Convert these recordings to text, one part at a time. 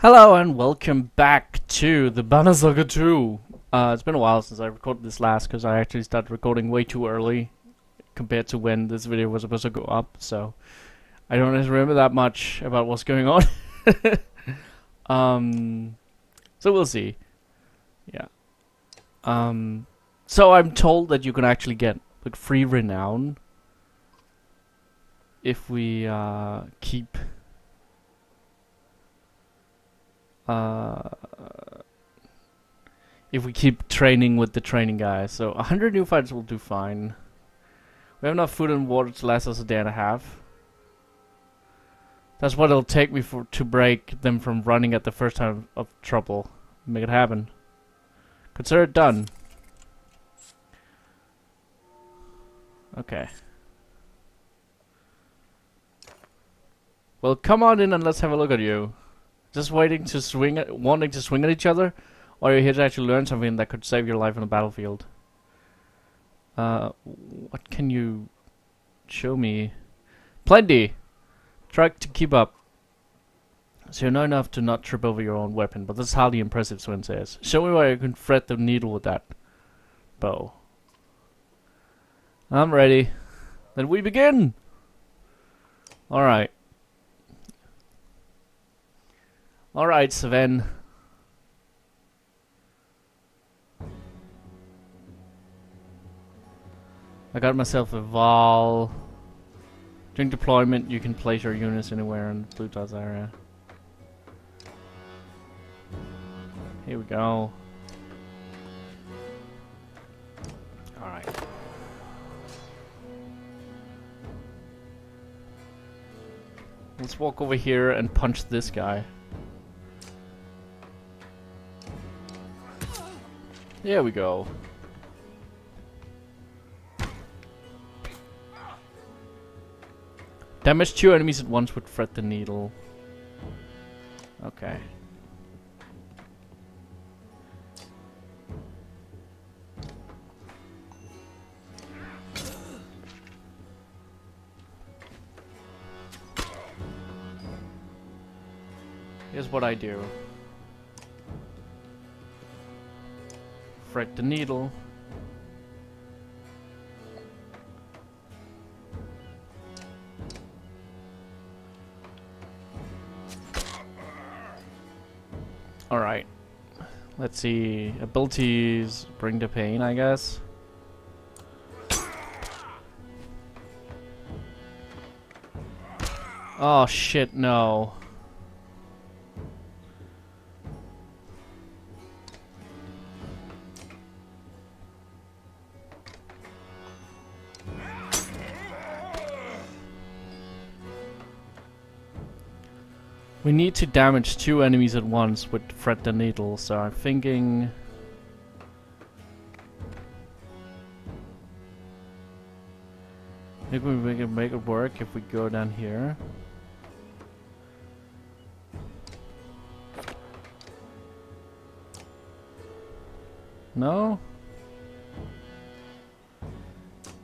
Hello and welcome back to the Banner Saga 2. Uh, it's been a while since I recorded this last because I actually started recording way too early compared to when this video was supposed to go up, so I don't remember that much about what's going on. um, so we'll see. Yeah. Um, so I'm told that you can actually get like free renown if we uh, keep uh, if we keep training with the training guys. So 100 new fighters will do fine. We have enough food and water to last us a day and a half. That's what it'll take me for to break them from running at the first time of trouble. Make it happen. Consider it done. Okay. Well, come on in and let's have a look at you. Just waiting to swing at, wanting to swing at each other? Or are you here to actually learn something that could save your life on the battlefield? Uh, what can you show me? Plenty! Try to keep up. So you know enough to not trip over your own weapon, but that's hardly impressive, Sven says. Show me why you can thread the needle with that bow. I'm ready. Then we begin! Alright. Alright, Sven. I got myself a varl. During deployment, you can place your units anywhere in the area. Here we go. Alright. Let's walk over here and punch this guy. There we go. Damage two enemies at once would thread the needle. Okay. Here's what I do. Thread the needle. Alright. Let's see. Abilities bring the pain, I guess. Oh shit, no. Need to damage two enemies at once with Thread the Needle, so I'm thinking... Maybe we can make it work if we go down here. No?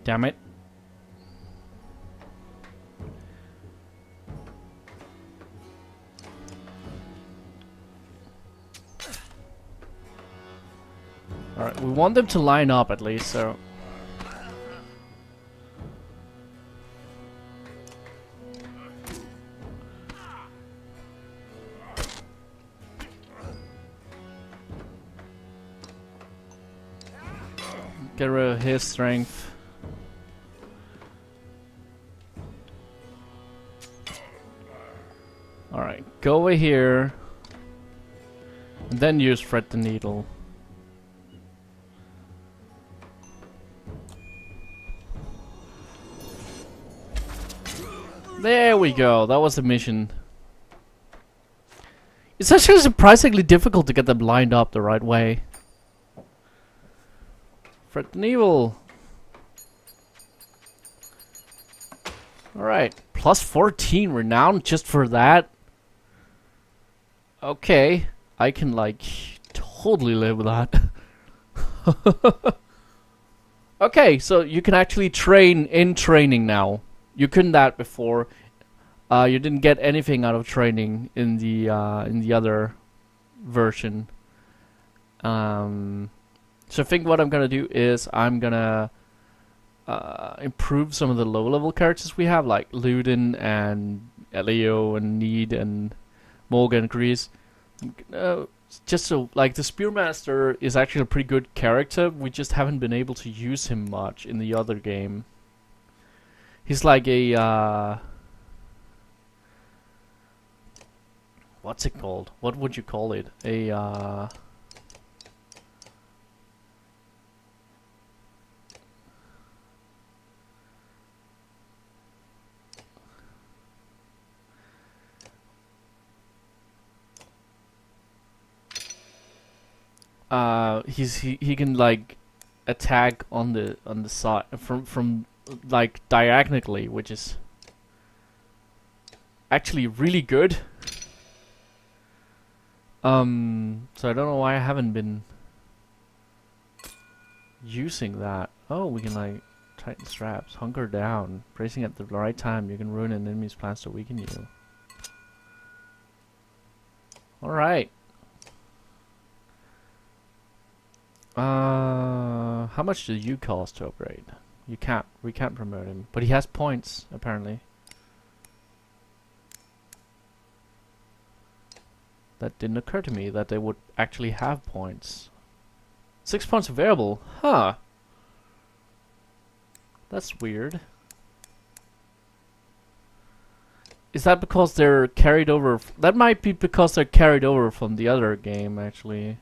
Damn it. We want them to line up at least, so... Get rid of his strength. Alright, go over here. And then use thread the needle. There we go. That was the mission. It's actually surprisingly difficult to get them lined up the right way. Fred Evil. Alright. Plus 14 renown just for that. Okay. I can like totally live with that. okay, so you can actually train in training now. You couldn't that before. Uh, you didn't get anything out of training in the uh, in the other version. Um, so I think what I'm gonna do is I'm gonna uh, improve some of the low level characters we have, like Luden and Leo and Need and Morgan Grease. Uh, just so like the Spearmaster is actually a pretty good character. We just haven't been able to use him much in the other game. He's like a uh, what's it called? What would you call it? A uh, uh he's he, he can like attack on the on the side from from like diagonally which is actually really good. Um so I don't know why I haven't been using that. Oh we can like tighten straps. Hunker down. Bracing at the right time. You can ruin an enemy's plans to weaken you. Alright. Uh, how much do you cost to upgrade? You can't. We can't promote him, but he has points apparently. That didn't occur to me that they would actually have points. Six points available, huh? That's weird. Is that because they're carried over? that might be because they're carried over from the other game, actually.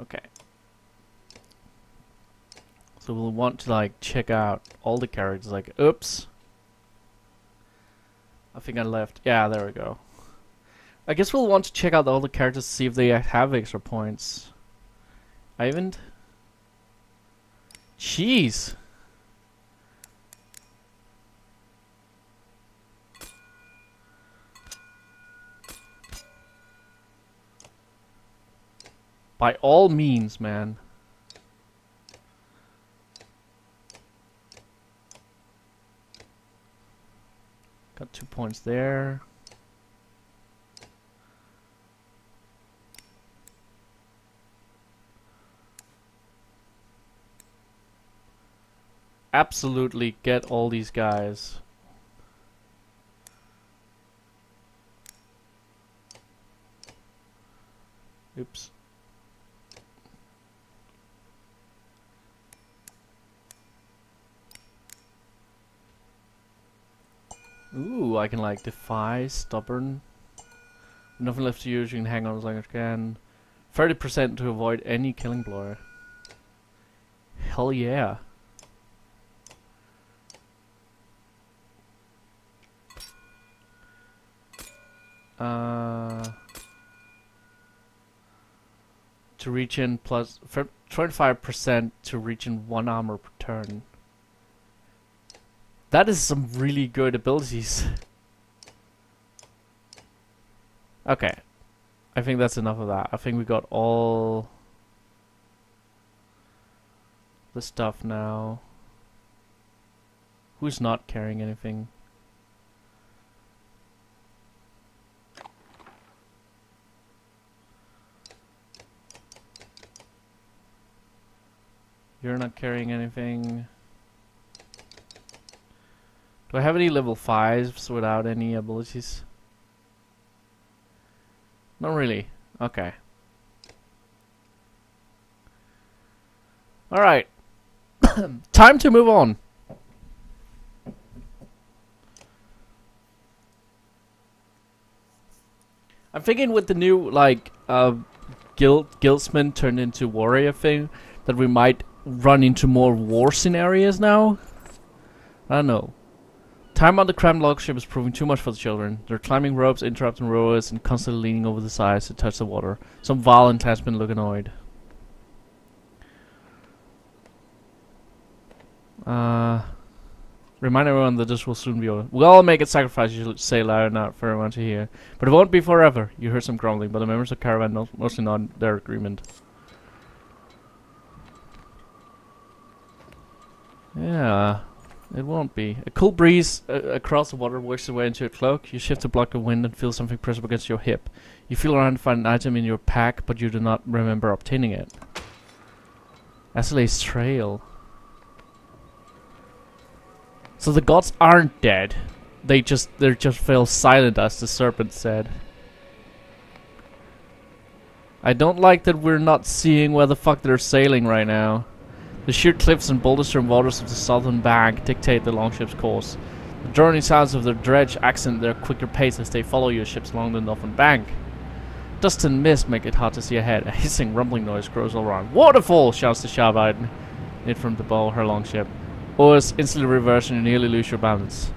Okay. So we'll want to like check out all the characters like oops. I think I left. Yeah, there we go. I guess we'll want to check out all the characters to see if they have extra points. Ivan? Jeez. By all means, man. Got two points there. Absolutely get all these guys. Oops. I can like defy, stubborn. Nothing left to use, you can hang on as long as you can. 30% to avoid any killing blow. Hell yeah. Uh, to reach in plus 25% to reach in one armor per turn. That is some really good abilities. okay. I think that's enough of that. I think we got all the stuff now. Who's not carrying anything? You're not carrying anything. Do I have any level 5s without any abilities? Not really. Okay. Alright. Time to move on. I'm thinking with the new, like, uh, guild, guildsman turned into warrior thing, that we might run into more war scenarios now. I don't know. Time on the crammed log ship is proving too much for the children. They're climbing ropes, interrupting rowers, and constantly leaning over the sides to touch the water. Some violent clansmen look annoyed. Uh, Remind everyone that this will soon be over. We'll all make a sacrifice, you say loud enough for everyone to hear. But it won't be forever. You heard some grumbling, but the members of Caravan no- mostly nod their agreement. Yeah, it won't be. A cool breeze uh, across the water works its way into your cloak. You shift to block the wind and feel something press up against your hip. You feel around to find an item in your pack, but you do not remember obtaining it. Asley's trail. So the gods aren't dead. They just they just fell silent as the serpent said. I don't like that we're not seeing where the fuck they're sailing right now. The sheer cliffs and boulder-strewn waters of the southern bank dictate the longship's course. The droning sounds of the dredge accent their quicker pace as they follow your ships along the northern bank. Dust and mist make it hard to see ahead. A hissing, rumbling noise grows all around. Waterfall! shouts the Shavite in from the bow of her longship. Oars instantly reverse and you nearly lose your balance.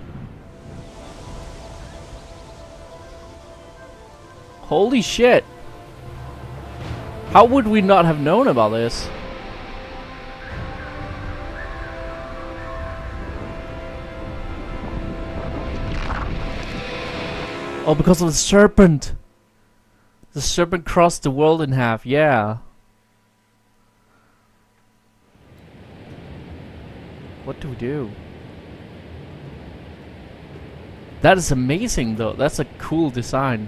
Holy shit! How would we not have known about this? Oh, because of the serpent! The serpent crossed the world in half, yeah. What do we do? That is amazing though, that's a cool design.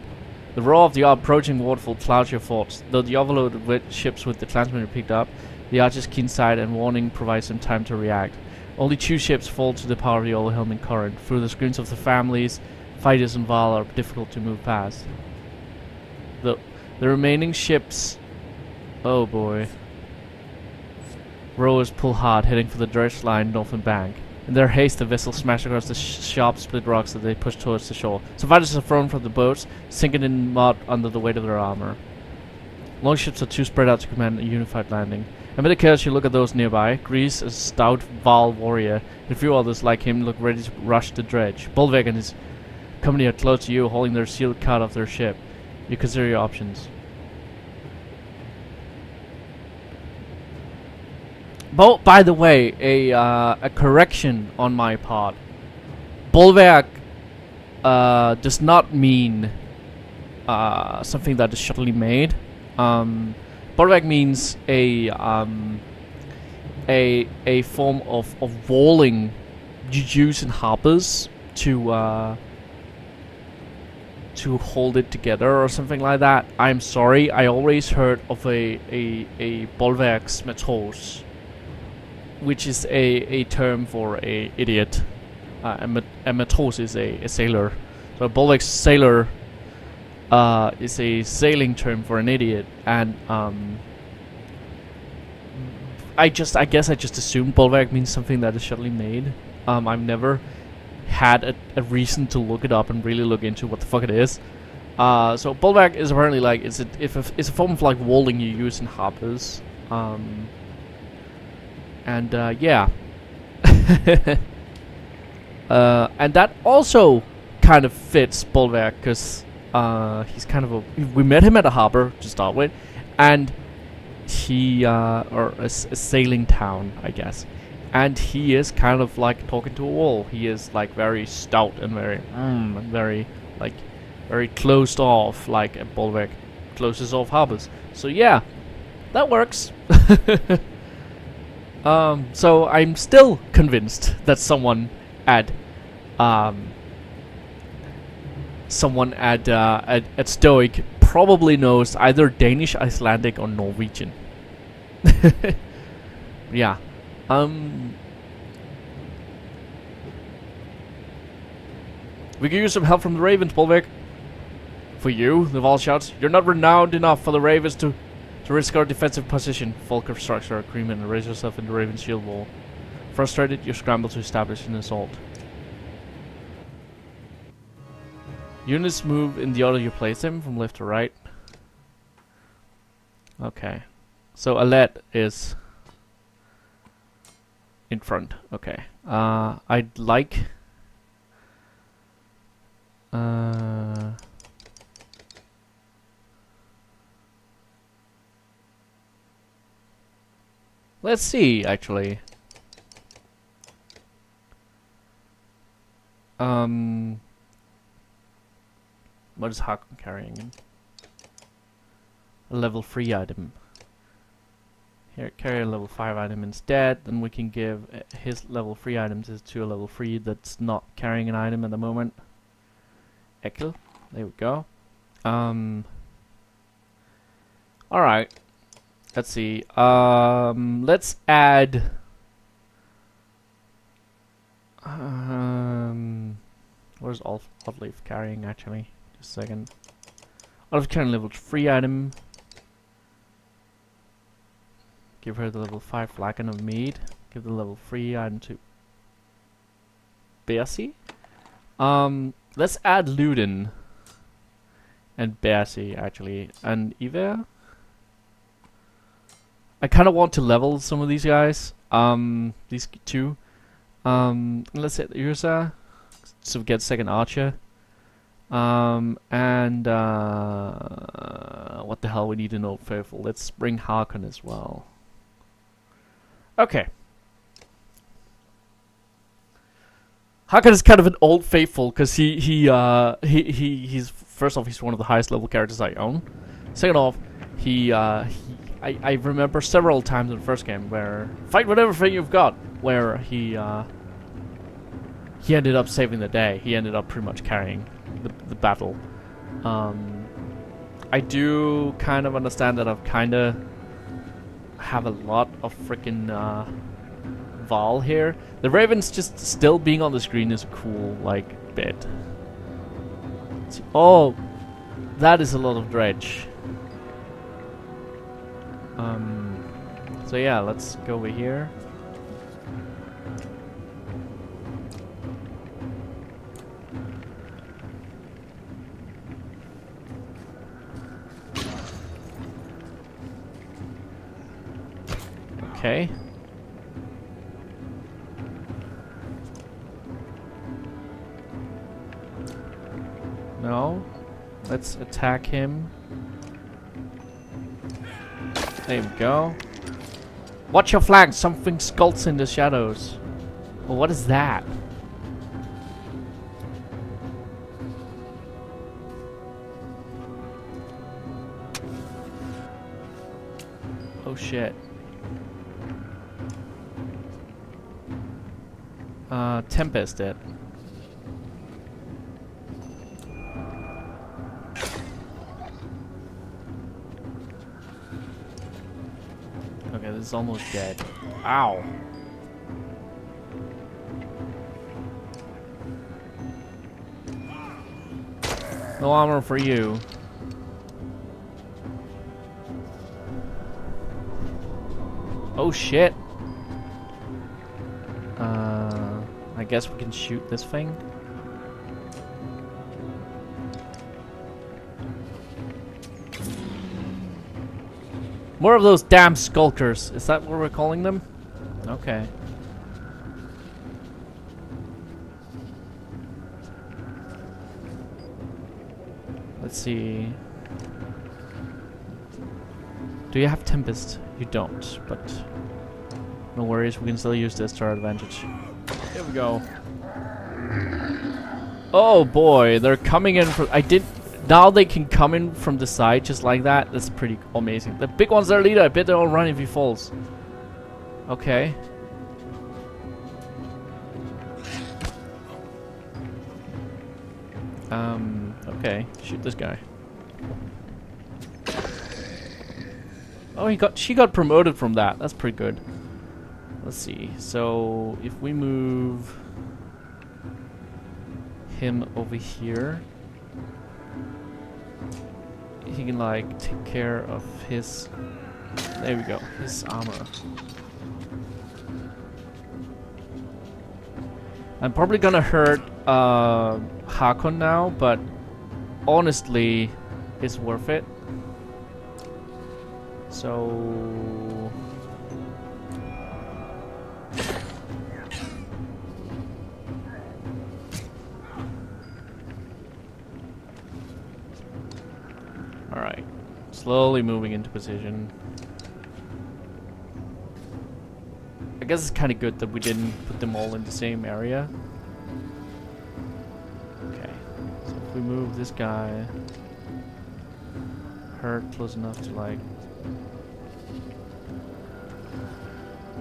The roar of the approaching waterfall clouds your thoughts. Though the overloaded ships with the are picked up, the archer's keen sight and warning provides them time to react. Only two ships fall to the power of the overwhelming current. Through the screens of the families, fighters and varl are difficult to move past. The the remaining ships Oh boy. Rowers pull hard, heading for the dredge line northern bank. In their haste, the vessels smash across the sh sharp split rocks that they push towards the shore. Survivors are thrown from the boats, sinking in mud under the weight of their armor. Longships are too spread out to command a unified landing. Amid the chaos, you look at those nearby. Grease, a stout varl warrior, and a few others like him look ready to rush the dredge. Bolverk and his company are close to you, holding their sealed card of their ship. You consider your options. Bo by the way, a uh, a correction on my part. Bolwerk uh, does not mean uh, something that is subtly made. Um, means a um, a a form of, of walling you use in harbors to uh, to hold it together or something like that. I'm sorry, I always heard of a a a Bolwerksmatos which is a, a term for a idiot. Uh, a, mat- a is a, a sailor. So a bulwark sailor uh, is a sailing term for an idiot, and um, I just I guess I just assumed bulwark means something that is subtly made. Um, I've never had a, a reason to look it up and really look into what the fuck it is. Uh, so bulwark is apparently like it's a if it's a form of like walling you use in harbors. Um, and uh, yeah. uh, and that also kind of fits Bolverk because uh, he's kind of a. We met him at a harbor to start with, and he uh, or a, a sailing town, I guess. And he is kind of like talking to a wall. He is like very stout and very, mm, and very like very closed off, like a Bolverk closes off harbors. So yeah, that works. Um, so I'm still convinced that someone at, um, someone at, uh, at, at Stoic probably knows either Danish, Icelandic, or Norwegian. yeah. Um. We could use some help from the Ravens, Bolverk. For you, the varl shouts, you're not renowned enough for the Ravens to to risk our defensive position, Volker structure agreement and raises herself in the Raven's shield wall. Frustrated, you scramble to establish an assault. Units move in the order you place them, from left to right. Okay. So Alette is in front. Okay. Uh, I'd like... Uh... Let's see, actually. Um, what is Hakon carrying? A level 3 item. Here, carry a level 5 item instead, then we can give uh, his level 3 items to a level 3 that's not carrying an item at the moment. Ekkill, there we go. Um, Alright, let's see. Um, let's add... Um, where's Oddleif carrying actually? Just a second. Oddleif carrying level 3 item. Give her the level 5 flagon of mead. Give the level 3 item to Bersi. Um, let's add Luden and Bersi actually, and Iver. I kind of want to level some of these guys. Um, these two. Um, let's hit Ursa, so get second archer. Um, and uh, what the hell? We need an old faithful. Let's bring Hakon as well. Okay. Hakon is kind of an old faithful because he he uh he he he's first off he's one of the highest level characters I own. Second off, he uh he, I I remember several times in the first game where fight whatever thing you've got where he uh he ended up saving the day. He ended up pretty much carrying the the battle. Um, I do kind of understand that I've kind of have a lot of freaking uh, varl here. The Ravens just still being on the screen is a cool, like, bit. Oh, that is a lot of dredge. Um, so yeah, let's go over here. Okay. No. Let's attack him. There we go. Watch your flank! Something skulks in the shadows. Well, what is that? Oh shit. Tempest it. Okay, this is almost dead. Ow. No armor for you. Oh shit. Guess we can shoot this thing. More of those damn skulkers. Is that what we're calling them? Okay. Let's see. Do you have Tempest? You don't, but no worries, we can still use this to our advantage. Here we go. Oh boy, they're coming in from... I did... Now they can come in from the side just like that. That's pretty amazing. The big one's their leader. I bet they'll run if he falls. Okay. Um, okay. Shoot this guy. Oh, he got she got promoted from that. That's pretty good. Let's see. So if we move him over here, he can like take care of his. There we go. His armor. I'm probably gonna hurt uh, Hakon now, but honestly, it's worth it. So Slowly moving into position. I guess it's kind of good that we didn't put them all in the same area. Okay, so if we move this guy hurt close enough to like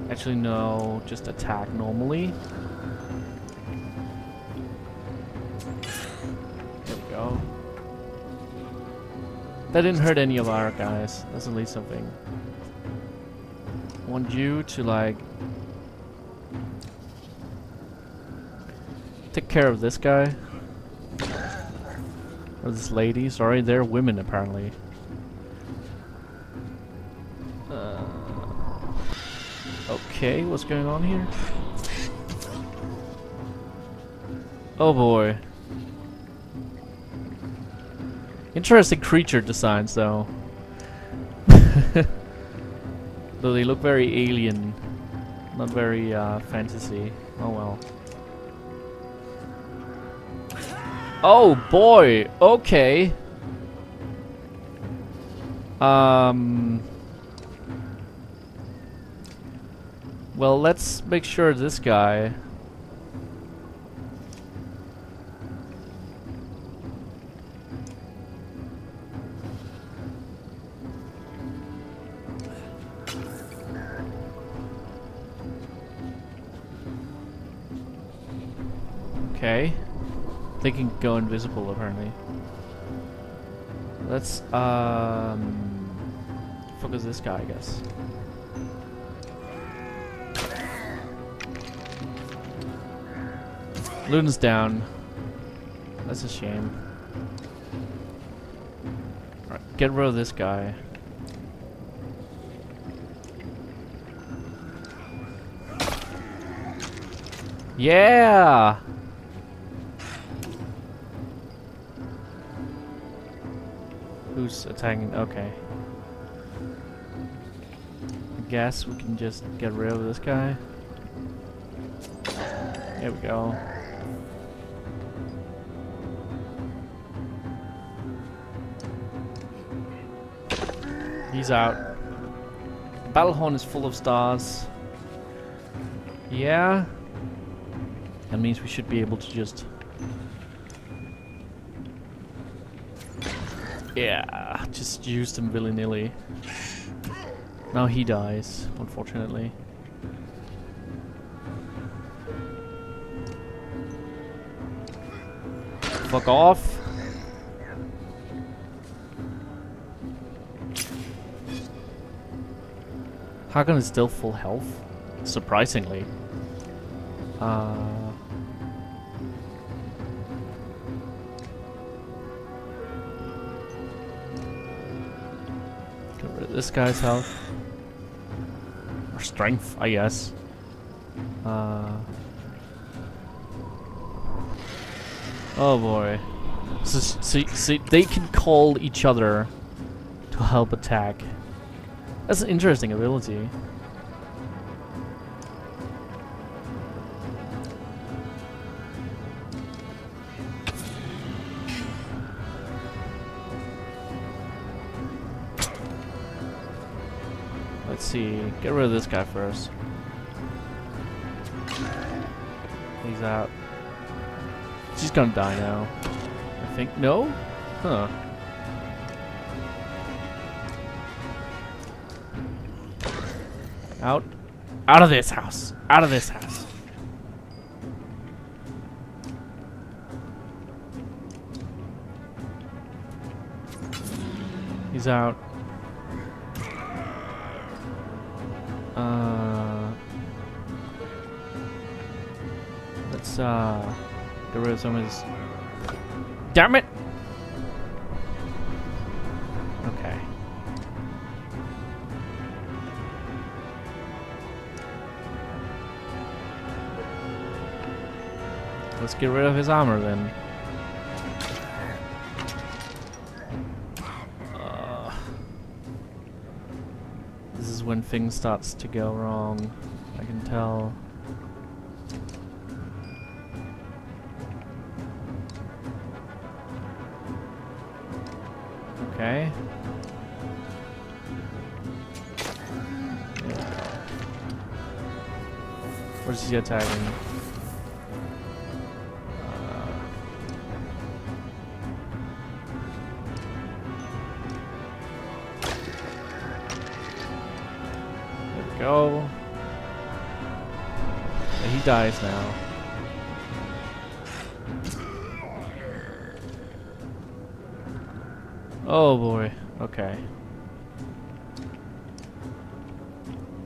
actually no just attack normally that didn't hurt any of our guys. That's at least something I want you to like take care of this guy. Or this lady. Sorry they're women apparently. Uh, okay what's going on here? Oh boy interesting creature designs though Though they look very alien, not very uh, fantasy. Oh well. Oh boy, okay. Um. Well, let's make sure this guy go invisible apparently. Let's um focus this guy I guess. Luna's down. That's a shame. Alright, get rid of this guy. Yeah! Who's attacking? Okay. I guess we can just get rid of this guy. There we go. He's out. Battlehorn is full of stars. Yeah. That means we should be able to just Yeah, just used him willy-nilly. Now he dies, unfortunately. Fuck off. Hagen is still full health, surprisingly. Uh... this guy's health. Or strength, I guess. Uh, oh boy. So, so, so they can call each other to help attack. That's an interesting ability. Get rid of this guy first. He's out. She's gonna die now. I think. No? Huh. Out. Out of this house. Out of this house. He's out. Uh, let's uh, get rid of some of this. Damn it! Okay. Let's get rid of his armor then. When things starts to go wrong. I can tell. Okay. Where's he attacking? Go. he dies now. Oh boy. Okay.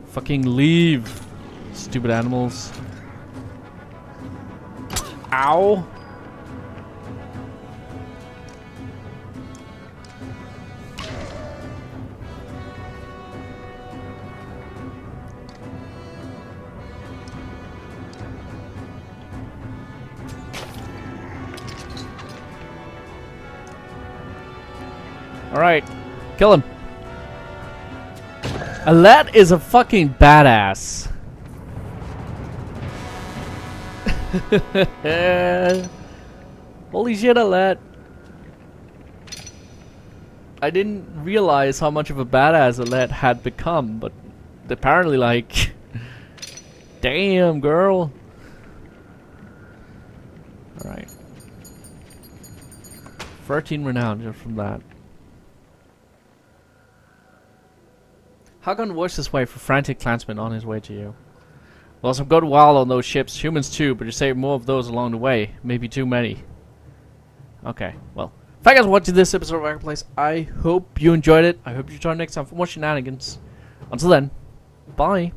Fucking leave, stupid animals. Ow! Kill him. Alette is a fucking badass. Holy shit, Alette. I didn't realize how much of a badass Alette had become, but apparently, like, damn, girl. Alright. 13 renown just from that. Hakon works his way for frantic clansmen on his way to you. Well, some good while on those ships, humans too, but you save more of those along the way. Maybe too many. Okay, well. If you guys for watching this episode of Marketplace, I hope you enjoyed it. I hope you join next time for more shenanigans. Until then, bye.